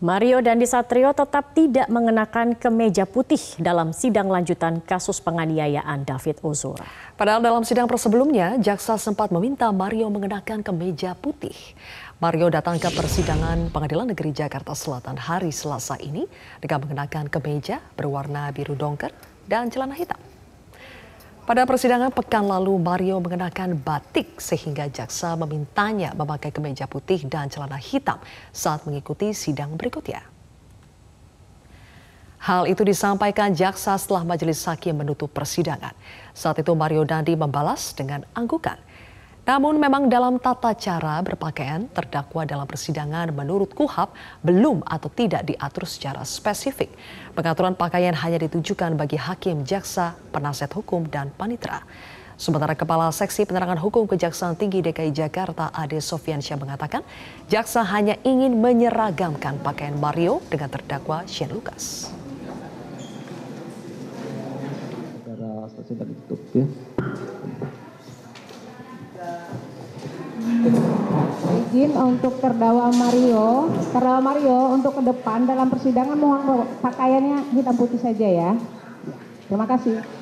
Mario Dandi Satrio tetap tidak mengenakan kemeja putih dalam sidang lanjutan kasus penganiayaan David Ozora. Padahal dalam sidang persebelumnya, jaksa sempat meminta Mario mengenakan kemeja putih. Mario datang ke persidangan Pengadilan Negeri Jakarta Selatan hari Selasa ini dengan mengenakan kemeja berwarna biru dongker dan celana hitam. Pada persidangan pekan lalu, Mario mengenakan batik sehingga jaksa memintanya memakai kemeja putih dan celana hitam saat mengikuti sidang berikutnya. Hal itu disampaikan jaksa setelah majelis hakim menutup persidangan. Saat itu Mario Dandi membalas dengan anggukan. Namun memang dalam tata cara berpakaian terdakwa dalam persidangan menurut KUHAP belum atau tidak diatur secara spesifik. Pengaturan pakaian hanya ditujukan bagi hakim, jaksa, penasihat hukum, dan panitra. Sementara Kepala Seksi Penerangan Hukum Kejaksaan Tinggi DKI Jakarta Ade Sofiansyah mengatakan jaksa hanya ingin menyeragamkan pakaian Mario dengan terdakwa Shane Lucas. Ya. Izin untuk terdakwa Mario, terdakwa Mario untuk ke depan dalam persidangan mohon pakaiannya hitam putih saja ya. Terima kasih.